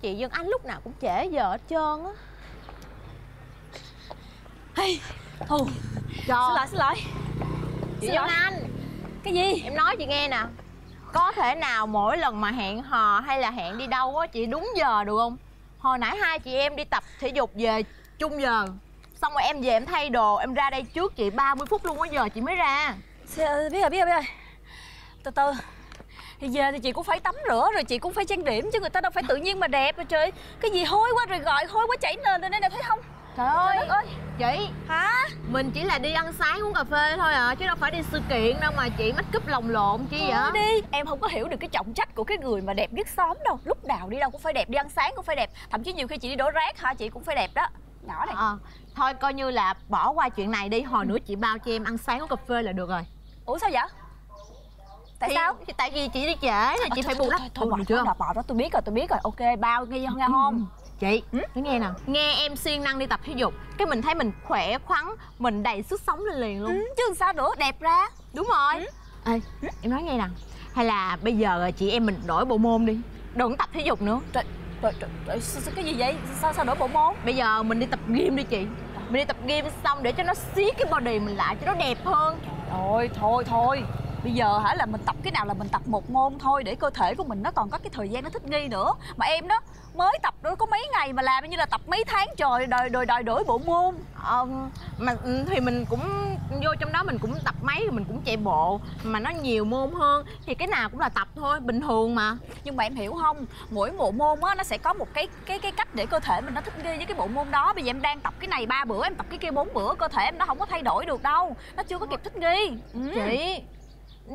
chị dân anh lúc nào cũng trễ giờ hết trơn á. Hey. Ồ, Trời. xin lỗi xin lỗi. Chị dân anh. Cái gì? Em nói chị nghe nè. Có thể nào mỗi lần mà hẹn hò hay là hẹn đi đâu á Chị đúng giờ được không? Hồi nãy hai chị em đi tập thể dục về chung giờ. Xong rồi em về em thay đồ Em ra đây trước chị 30 phút luôn á giờ chị mới ra. Biết rồi biết rồi biết rồi. Từ từ thì giờ thì chị cũng phải tắm rửa rồi chị cũng phải trang điểm chứ người ta đâu phải tự nhiên mà đẹp rồi trời. Cái gì hôi quá rồi gọi hôi quá chảy nền rồi đây nè thấy không? Trời ơi. đất ơi. Chị hả? Mình chỉ là đi ăn sáng uống cà phê thôi à Chứ đâu phải đi sự kiện đâu mà chị make up lồng lộn chi vậy? Đi em không có hiểu được cái trọng trách của cái người mà đẹp nhất xóm đâu. Lúc nào đi đâu cũng phải đẹp đi ăn sáng cũng phải đẹp. Thậm chí nhiều khi chị đi đổ rác hả chị cũng phải đẹp đó. Nhỏ này. Ờ, thôi coi như là bỏ qua chuyện này đi Hồi nữa chị bao cho em ăn sáng uống cà phê là được rồi. Ủa sao vậy tại sao? Tại vì chị đi trễ thì chị phải bù đắp. thôi, bỏ chưa bỏ đó tôi biết rồi tôi biết rồi. Ok bao nghe nghe không Chị, cứ nghe nè Nghe em siêng năng đi tập thể dục Cái mình thấy mình khỏe khoắn Mình đầy sức sống lên liền luôn. Ừ, chứ sao nữa đẹp ra. Đúng rồi. Ê, em nói nghe nè. Hay là bây giờ chị em mình đổi bộ môn đi. Đừng tập thể dục nữa. Trời trời, trời, trời sao, sao- cái gì vậy? Sao sao đổi bộ môn? Bây giờ mình đi tập gym đi chị. Mình đi tập gym xong để cho nó siết cái body mình lại cho nó đẹp hơn. Thôi thôi thôi Bây giờ hả là mình tập cái nào là mình tập một môn thôi Để cơ thể của mình nó còn có cái thời gian nó thích nghi nữa. Mà em đó mới tập đó có mấy ngày mà làm như là tập mấy tháng trời Đòi đòi đòi đổi bộ môn. Ờ, mà ừ, thì mình cũng vô trong đó mình cũng tập máy mình cũng chạy bộ mà nó nhiều môn hơn. Thì cái nào cũng là tập thôi bình thường mà. Nhưng mà em hiểu không Mỗi bộ môn á nó sẽ có một cái cái cái cách để cơ thể mình nó thích nghi với cái bộ môn đó. Bây giờ em đang tập cái này ba bữa em tập cái kia bốn bữa Cơ thể em nó không có thay đổi được đâu Nó chưa có kịp thích nghi. Ừ. chị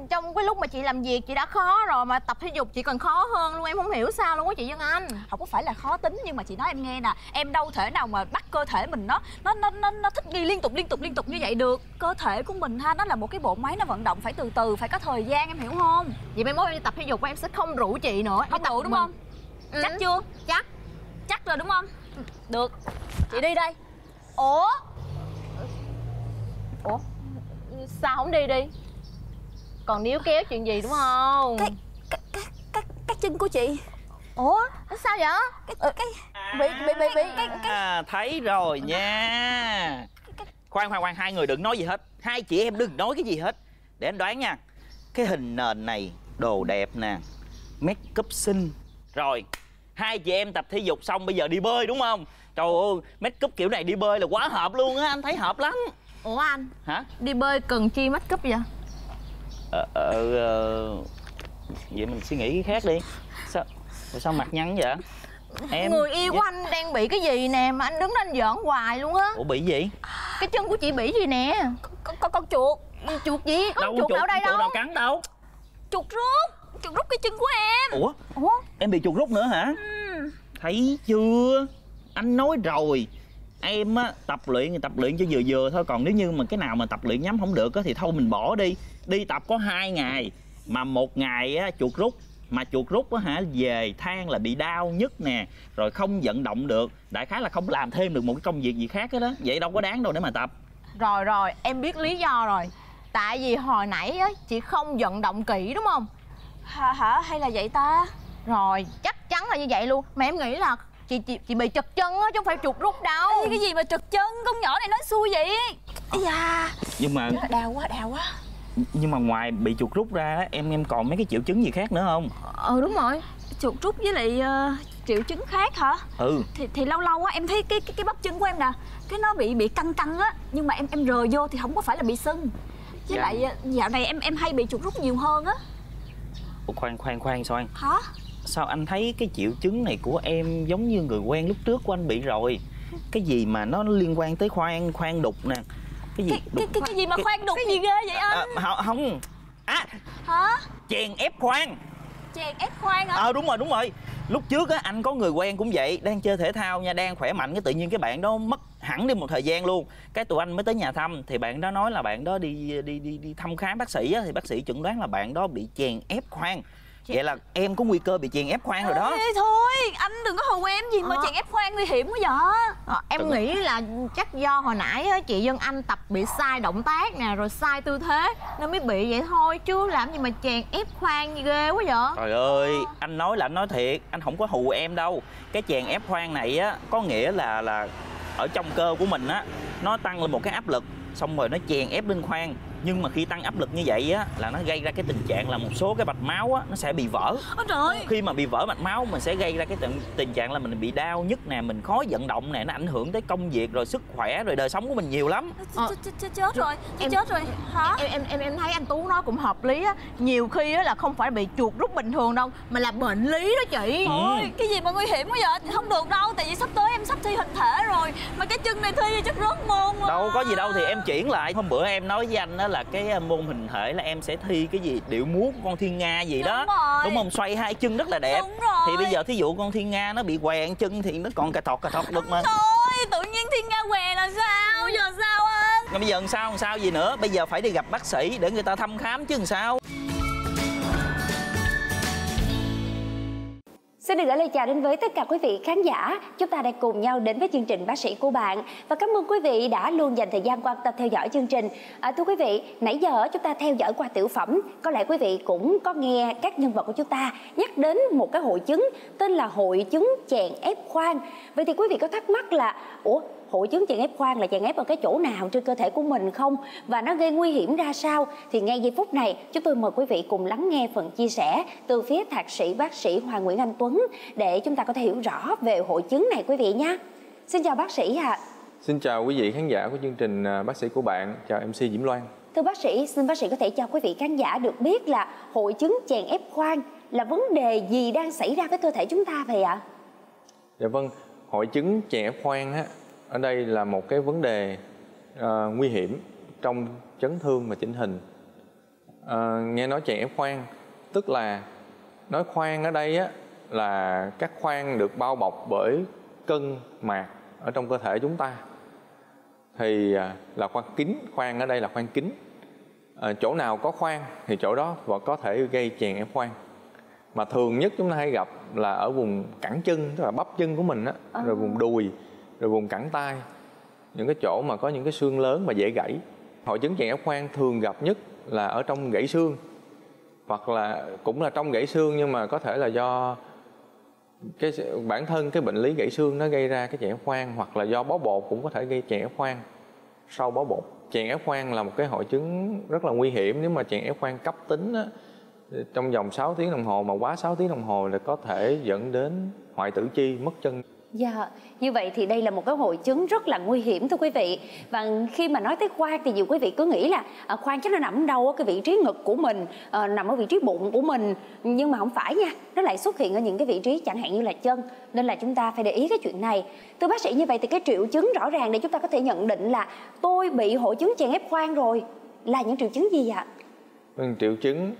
trong cái lúc mà chị làm việc chị đã khó rồi mà tập thể dục chị còn khó hơn luôn em không hiểu sao luôn á chị Dân Anh. Không có phải là khó tính nhưng mà chị nói em nghe nè em đâu thể nào mà bắt cơ thể mình nó nó nó nó, nó thích nghi liên tục liên tục liên tục như vậy được. Cơ thể của mình ha nó là một cái bộ máy nó vận động phải từ từ phải có thời gian em hiểu không? Vậy mai mốt em đi tập thể dục em sẽ không rủ chị nữa không đủ đúng mình. không? Ừ, chắc chưa? Chắc. Chắc rồi đúng không? Được. Chị đi đây. Ủa? Ủa? Sao không đi đi còn níu kéo chuyện gì đúng không? Cái cái cái cái, cái chân của chị. Ủa sao vậy? Cái cái bị bị bị bị cái cái. À, thấy rồi nha. Khoan khoan khoan hai người đừng nói gì hết. Hai chị em đừng nói cái gì hết. Để anh đoán nha. Cái hình nền này đồ đẹp nè. Make up xinh. Rồi hai chị em tập thể dục xong bây giờ đi bơi đúng không? Trời ơi make up kiểu này đi bơi là quá hợp luôn á. Anh thấy hợp lắm. Ủa anh hả? đi bơi cần chi make up vậy ờ ờ ờ, vậy mình suy nghĩ cái khác đi. Sao Ủa sao mặt nhăn vậy? Em người yêu của anh đang bị cái gì nè? Mà anh đứng đó anh giỡn hoài luôn á. Ủa bị gì? Cái chân của chị bị gì nè? Con con con chuột. Chuột gì? Có đâu chuột nào ở đây chuột đâu? nào cắn đâu? Chuột rút. Chuột rút cái chân của em. Ủa? Ủa? Em bị chuột rút nữa hả? Thấy chưa? Anh nói rồi em á tập luyện thì tập luyện cho vừa vừa thôi còn nếu như mà cái nào mà tập luyện nhắm không được á thì thôi mình bỏ đi. Đi tập có hai ngày mà một ngày á chuột rút mà chuột rút á hả về than là bị đau nhức nè rồi không vận động được. Đại khái là không làm thêm được một cái công việc gì khác hết đó vậy đâu có đáng đâu để mà tập. Rồi rồi em biết lý do rồi. Tại vì hồi nãy á chị không vận động kỹ đúng không? Hả hả? Hay là vậy ta? Rồi chắc chắn là như vậy luôn. Mà em nghĩ là chị chị chị bị chật chân á chứ không phải chuột rút đâu. Ê, cái gì mà trật chân? Con nhỏ này nói xui vậy. Da. Nhưng mà đau quá đau quá. Nhưng mà ngoài bị chuột rút ra á, em em còn mấy cái triệu chứng gì khác nữa không? Ừ đúng rồi. Chuột rút với lại ờ, triệu chứng khác hả? Ừ. Thì thì lâu lâu á em thấy cái cái cái bắp chân của em nè cái nó bị bị căng căng á nhưng mà em em rờ vô thì không có phải là bị sưng. Với Dạ. lại ờ, dạo này em em hay bị chuột rút nhiều hơn á. Ủa, khoan khoan khoan xoan hả sao anh thấy cái triệu chứng này của em giống như người quen lúc trước của anh bị rồi? Cái gì mà nó liên quan tới khoan khoan đục nè? Cái gì cái cái cái, cái gì mà Cái- khoan đục gì ghê vậy anh? À, không- à hả? chèn ép khoan. Chèn ép khoan hả? Ờ đúng rồi đúng rồi. Lúc trước á anh có người quen cũng vậy đang chơi thể thao nha đang khỏe mạnh cái tự nhiên cái bạn đó mất hẳn đi một thời gian luôn. Cái tụi anh mới tới nhà thăm thì bạn đó nói là bạn đó đi đi đi đi thăm khám bác sĩ á thì bác sĩ chẩn đoán là bạn đó bị chèn ép khoan vậy là em có nguy cơ bị chèn ép khoan rồi đó. Ê, thôi anh đừng có hù em gì mà Ờ. chèn ép khoan nguy hiểm quá vậy. Ờ, em Trời nghĩ là chắc do hồi nãy á, chị Dân Anh tập bị sai động tác nè rồi sai tư thế nên mới bị vậy thôi chứ làm gì mà chèn ép khoan gì ghê quá vậy. Trời ơi, anh nói là anh nói thiệt, anh không có hù em đâu. Cái chèn ép khoan này á có nghĩa là là ở trong cơ của mình á nó tăng lên một cái áp lực xong rồi nó chèn ép lên khoan nhưng mà khi tăng áp lực như vậy á là nó gây ra cái tình trạng là một số cái mạch máu á nó sẽ bị vỡ. Ôi trời ơi! Khi mà bị vỡ mạch máu mình sẽ gây ra cái tình, tình trạng là mình bị đau nhức nè mình khó vận động nè nó ảnh hưởng tới công việc rồi sức khỏe rồi đời sống của mình nhiều lắm. Ch- ch- ch- ch- chết rồi Em- chết rồi hả? em em em em thấy anh Tú nói cũng hợp lý á. Nhiều khi á là không phải bị chuột rút bình thường đâu mà là bệnh lý đó chị. Ừ. Ôi, cái gì mà nguy hiểm quá vậy? Không được đâu tại vì sắp tới em sắp thi hình thể rồi. Mà cái chân này thi chắc rớt môn đâu có gì đâu thì em chuyển lại. Hôm bữa em nói với anh đó là cái môn hình thể là em sẽ thi cái gì? Điệu múa của con thiên nga gì đó. Đúng rồi. đúng không? Xoay hai chân rất là đẹp. Đúng rồi. thì bây giờ thí dụ con thiên nga nó bị què chân thì nó còn cà thọt cà thọt được mà. Thôi tự nhiên thiên nga què là sao? Giờ sao anh? Bây giờ làm sao làm sao gì nữa? Bây giờ phải đi gặp bác sĩ để người ta thăm khám chứ làm sao Xin được gửi lời chào đến với tất cả quý vị khán giả. Chúng ta đang cùng nhau đến với chương trình bác sĩ của bạn và cảm ơn quý vị đã luôn dành thời gian quan tâm theo dõi chương trình. À, thưa quý vị, nãy giờ chúng ta theo dõi qua tiểu phẩm, có lẽ quý vị cũng có nghe các nhân vật của chúng ta nhắc đến một cái hội chứng tên là hội chứng chèn ép khoan. Vậy thì quý vị có thắc mắc là ủa hội chứng chèn ép khoan là chèn ép ở cái chỗ nào trên cơ thể của mình không và nó gây nguy hiểm ra sao thì ngay giây phút này chúng tôi mời quý vị cùng lắng nghe phần chia sẻ từ phía thạc sĩ bác sĩ Hoàng Nguyễn Anh Tuấn để chúng ta có thể hiểu rõ về hội chứng này quý vị nhé. Xin chào bác sĩ ạ. Xin chào quý vị khán giả của chương trình à, Bác sĩ của bạn, chào MC Diễm Loan. Thưa bác sĩ, xin bác sĩ có thể cho quý vị khán giả được biết là hội chứng chèn ép khoan là vấn đề gì đang xảy ra với cơ thể chúng ta vậy ạ? Dạ vâng, hội chứng chèn ép khoan á, ở đây là một cái vấn đề à, nguy hiểm trong chấn thương và chỉnh hình. À, nghe nói chèn ép khoan, tức là nói khoan ở đây á là các khoan được bao bọc bởi cân mạc ở trong cơ thể chúng ta. Thì à, là khoan kín, khoan ở đây là khoan kín. À, chỗ nào có khoan thì chỗ đó và có thể gây chèn ép khoan mà thường nhất chúng ta hay gặp là ở vùng cẳng chân tức là bắp chân của mình á À. rồi vùng đùi rồi vùng cẳng tay. Những cái chỗ mà có những cái xương lớn mà dễ gãy. Hội chứng chèn ép khoan thường gặp nhất là ở trong gãy xương. Hoặc là cũng là trong gãy xương nhưng mà có thể là do cái bản thân cái bệnh lý gãy xương nó gây ra cái chèn ép khoan hoặc là do bó bột cũng có thể gây chèn ép khoan sau bó bột. Chèn ép khoan là một cái hội chứng rất là nguy hiểm. Nếu mà chèn ép khoan cấp tính á, trong vòng 6 tiếng đồng hồ mà quá 6 tiếng đồng hồ là có thể dẫn đến hoại tử chi mất chân. Dạ, như vậy thì đây là một cái hội chứng rất là nguy hiểm thưa quý vị. Và khi mà nói tới khoan thì nhiều quý vị cứ nghĩ là à, khoan chắc nó nằm đâu ở cái vị trí ngực của mình à, Nằm ở vị trí bụng của mình. Nhưng mà không phải nha, nó lại xuất hiện ở những cái vị trí chẳng hạn như là chân. Nên là chúng ta phải để ý cái chuyện này. Thưa bác sĩ như vậy thì cái triệu chứng rõ ràng để chúng ta có thể nhận định là Tôi bị hội chứng chèn ép khoan rồi Là những triệu chứng gì ạ? Ừ, triệu chứng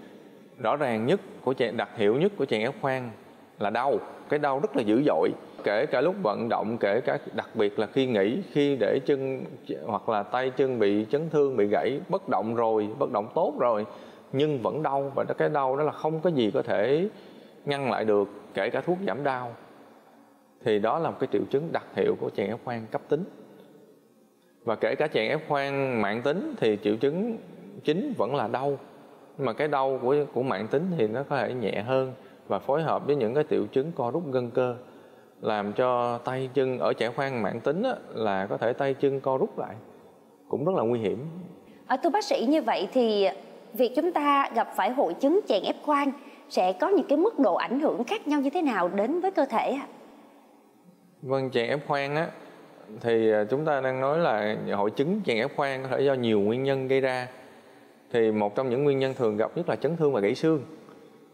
rõ ràng nhất của chèn đặc hiệu nhất của chèn ép khoan là đau cái đau rất là dữ dội. Kể cả lúc vận động, kể cả đặc biệt là khi nghỉ, khi để chân, hoặc là tay chân bị chấn thương, bị gãy, bất động rồi, bất động tốt rồi, nhưng vẫn đau. Và cái đau đó là không có gì có thể ngăn lại được, kể cả thuốc giảm đau. Thì đó là một cái triệu chứng đặc hiệu của chèn ép khoang cấp tính. Và kể cả chèn ép khoang mạng tính thì triệu chứng chính vẫn là đau. Nhưng mà cái đau của của mạng tính thì nó có thể nhẹ hơn và phối hợp với những cái triệu chứng co rút gân cơ làm cho tay chân ở trẻ khoan mạng tính á, là có thể tay chân co rút lại. Cũng rất là nguy hiểm. À, thưa bác sĩ như vậy thì việc chúng ta gặp phải hội chứng chèn ép khoan sẽ có những cái mức độ ảnh hưởng khác nhau như thế nào đến với cơ thể ạ? vâng chèn ép khoan á thì à, chúng ta đang nói là hội chứng chèn ép khoan có thể do nhiều nguyên nhân gây ra. Thì một trong những nguyên nhân thường gặp nhất là chấn thương và gãy xương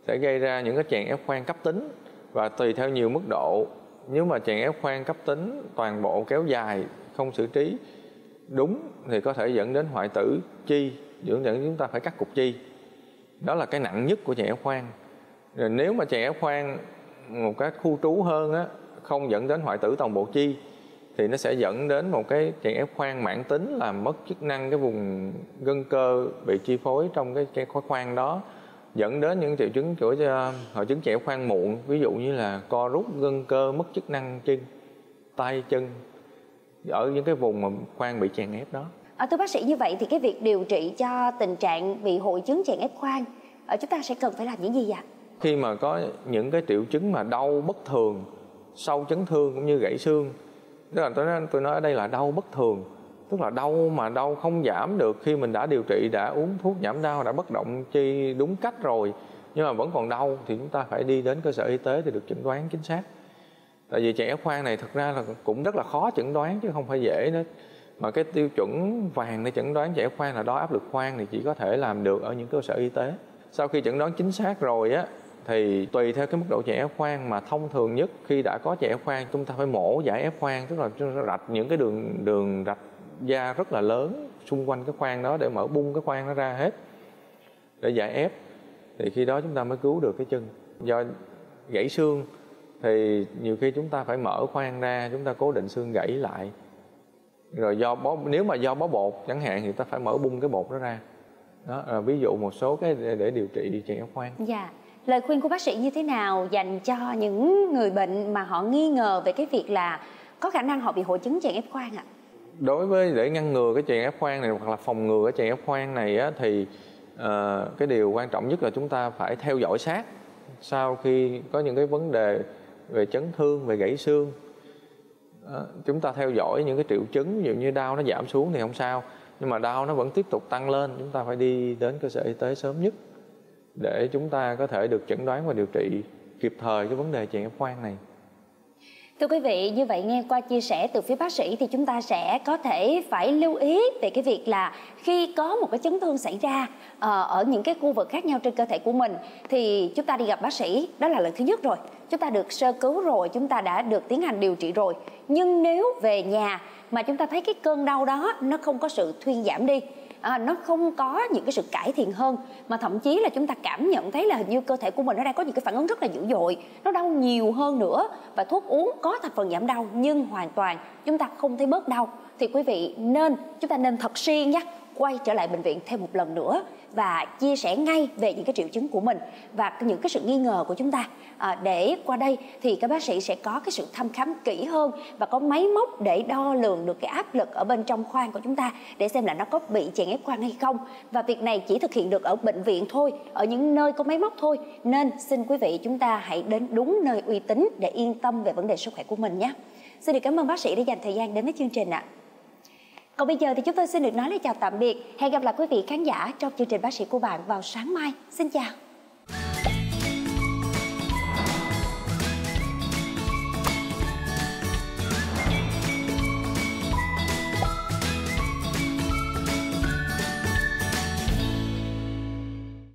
sẽ gây ra những cái chèn ép khoang cấp tính và tùy theo nhiều mức độ. Nếu mà chèn ép khoang cấp tính toàn bộ kéo dài, không xử trí đúng thì có thể dẫn đến hoại tử chi, dẫn đến chúng ta phải cắt cục chi. Đó là cái nặng nhất của chèn ép khoang rồi nếu mà chèn ép khoang một cái khu trú hơn á, không dẫn đến hoại tử toàn bộ chi, thì nó sẽ dẫn đến một cái chèn ép khoang mãn tính, làm mất chức năng cái vùng gân cơ bị chi phối trong cái cái khoang đó dẫn đến những triệu chứng của uh, hội chứng chèo khoan muộn ví dụ như là co rút gân cơ mất chức năng chân tay chân ở những cái vùng mà khoan bị chèn ép đó À, thưa bác sĩ như vậy thì cái việc điều trị cho tình trạng bị hội chứng chèn ép khoan ở chúng ta sẽ cần phải làm những gì ạ? khi mà có những cái triệu chứng mà đau bất thường sau chấn thương cũng như gãy xương tức là tôi nói, tôi nói ở đây là đau bất thường tức là đau mà đau không giảm được. Khi mình đã điều trị, đã uống thuốc giảm đau, đã bất động chi đúng cách rồi, nhưng mà vẫn còn đau, thì chúng ta phải đi đến cơ sở y tế để được chẩn đoán chính xác. Tại vì trẻ khoan này thật ra là cũng rất là khó chẩn đoán chứ không phải dễ nữa. Mà cái tiêu chuẩn vàng để chẩn đoán trẻ khoan là đo áp lực khoan thì chỉ có thể làm được ở những cơ sở y tế. Sau khi chẩn đoán chính xác rồi á, thì tùy theo cái mức độ trẻ ép khoan mà thông thường nhất. Khi đã có trẻ ép khoan, chúng ta phải mổ giải ép khoan, tức là rạch những cái đường đường rạch da rất là lớn xung quanh cái khoang đó để mở bung cái khoang nó ra hết để giải ép. Thì khi đó chúng ta mới cứu được cái chân. Do gãy xương thì nhiều khi chúng ta phải mở khoang ra chúng ta cố định xương gãy lại. Rồi do bó nếu mà do bó bột chẳng hạn thì ta phải mở bung cái bột đó ra. Đó là ví dụ một số cái để, để điều trị chèn ép khoan Dạ. Lời khuyên của bác sĩ như thế nào dành cho những người bệnh mà họ nghi ngờ về cái việc là có khả năng họ bị hội chứng chèn ép khoang ạ? Đối với để ngăn ngừa cái chèn ép khoan này hoặc là phòng ngừa cái chèn ép khoan này á, thì uh, cái điều quan trọng nhất là chúng ta phải theo dõi sát sau khi có những cái vấn đề về chấn thương về gãy xương. Uh, chúng ta theo dõi những cái triệu chứng ví dụ như đau nó giảm xuống thì không sao nhưng mà đau nó vẫn tiếp tục tăng lên chúng ta phải đi đến cơ sở y tế sớm nhất để chúng ta có thể được chẩn đoán và điều trị kịp thời cái vấn đề chèn ép khoan này. Thưa quý vị, như vậy nghe qua chia sẻ từ phía bác sĩ thì chúng ta sẽ có thể phải lưu ý về cái việc là khi có một cái chấn thương xảy ra ờ, ở những cái khu vực khác nhau trên cơ thể của mình thì chúng ta đi gặp bác sĩ, đó là lần thứ nhất rồi. Chúng ta được sơ cứu rồi, chúng ta đã được tiến hành điều trị rồi. Nhưng nếu về nhà mà chúng ta thấy cái cơn đau đó nó không có sự thuyên giảm đi à, nó không có những cái sự cải thiện hơn mà thậm chí là chúng ta cảm nhận thấy là hình như cơ thể của mình nó đang có những cái phản ứng rất là dữ dội nó đau nhiều hơn nữa và thuốc uống có thành phần giảm đau nhưng hoàn toàn chúng ta không thấy bớt đau. Thì quý vị nên chúng ta nên thật siêng nhé quay trở lại bệnh viện thêm một lần nữa và chia sẻ ngay về những cái triệu chứng của mình và những cái sự nghi ngờ của chúng ta. À, để qua đây thì các bác sĩ sẽ có cái sự thăm khám kỹ hơn và có máy móc để đo lường được cái áp lực ở bên trong khoang của chúng ta để xem là nó có bị chèn ép khoang hay không. Và việc này chỉ thực hiện được ở bệnh viện thôi ở những nơi có máy móc thôi. Nên xin quý vị chúng ta hãy đến đúng nơi uy tín để yên tâm về vấn đề sức khỏe của mình nhé. Xin được cảm ơn bác sĩ đã dành thời gian đến với chương trình ạ còn bây giờ thì chúng tôi xin được nói lời chào tạm biệt. Hẹn gặp lại quý vị khán giả trong chương trình bác sĩ của bạn vào sáng mai. Xin chào.